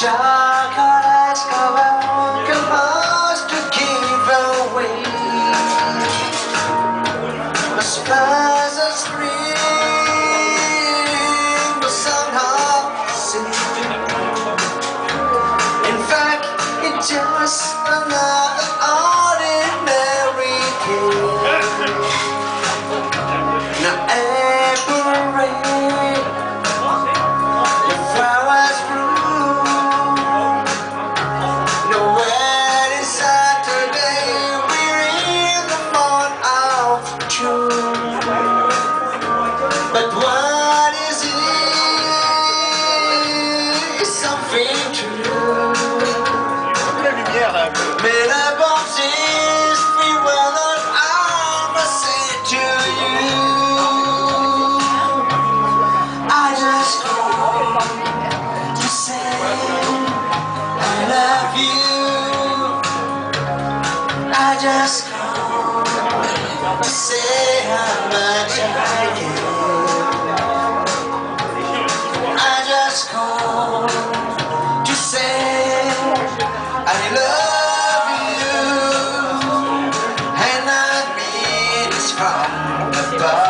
Chocolates cover broken hearts to give away The stars are scream But somehow sing In fact, it just another I just come to say how much I. I just to say I love. you, and I From above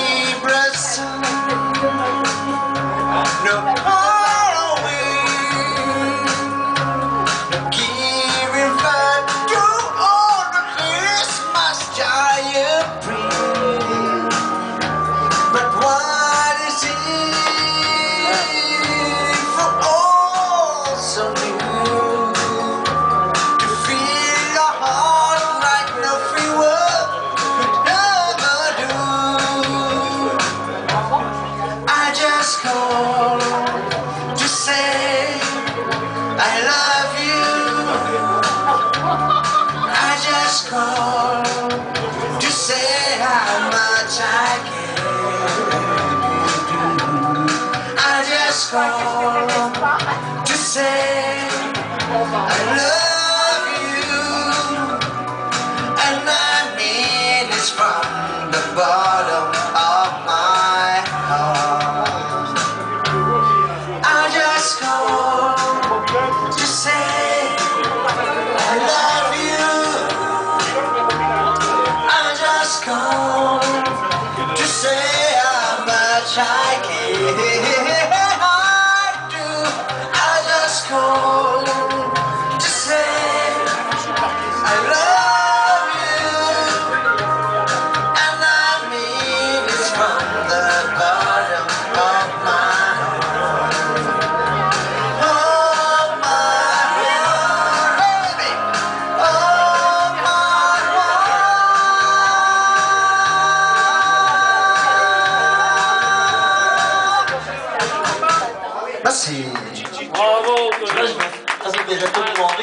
much I I do I just call. Merci. Bravo. Là, je pour